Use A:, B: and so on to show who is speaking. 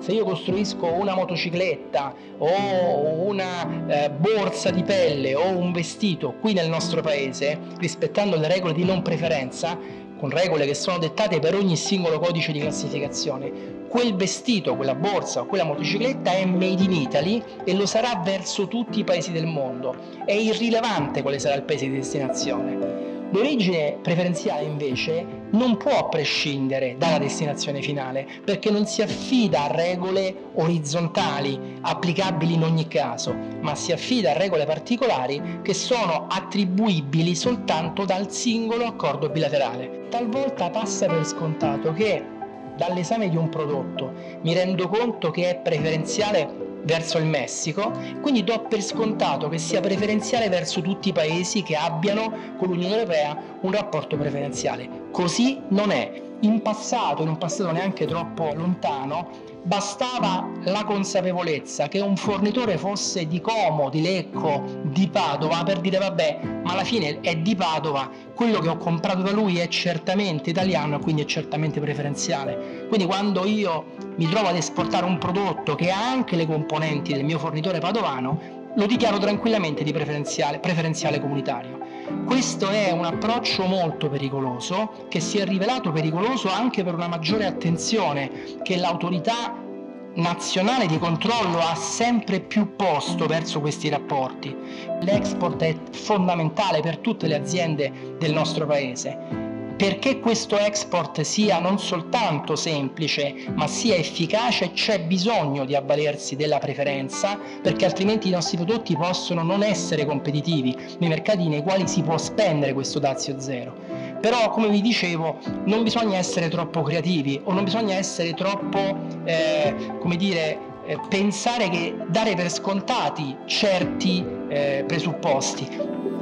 A: Se io costruisco una motocicletta o una eh, borsa di pelle o un vestito qui nel nostro paese, rispettando le regole di non preferenza, con regole che sono dettate per ogni singolo codice di classificazione, quel vestito, quella borsa o quella motocicletta è made in Italy e lo sarà verso tutti i paesi del mondo. È irrilevante quale sarà il paese di destinazione. L'origine preferenziale invece non può prescindere dalla destinazione finale perché non si affida a regole orizzontali applicabili in ogni caso, ma si affida a regole particolari che sono attribuibili soltanto dal singolo accordo bilaterale. Talvolta passa per scontato che dall'esame di un prodotto mi rendo conto che è preferenziale verso il Messico, quindi do per scontato che sia preferenziale verso tutti i paesi che abbiano con l'Unione Europea un rapporto preferenziale. Così non è. In passato, in un passato neanche troppo lontano, bastava la consapevolezza che un fornitore fosse di Como, di Lecco, di Padova per dire vabbè, ma alla fine è di Padova, quello che ho comprato da lui è certamente italiano e quindi è certamente preferenziale. Quindi quando io mi trovo ad esportare un prodotto che ha anche le componenti del mio fornitore padovano, lo dichiaro tranquillamente di preferenziale, preferenziale comunitario. Questo è un approccio molto pericoloso che si è rivelato pericoloso anche per una maggiore attenzione che l'autorità nazionale di controllo ha sempre più posto verso questi rapporti. L'export è fondamentale per tutte le aziende del nostro paese perché questo export sia non soltanto semplice ma sia efficace c'è bisogno di avvalersi della preferenza perché altrimenti i nostri prodotti possono non essere competitivi nei mercati nei quali si può spendere questo dazio zero. Però come vi dicevo non bisogna essere troppo creativi o non bisogna essere troppo, eh, come dire, eh, pensare che dare per scontati certi eh, presupposti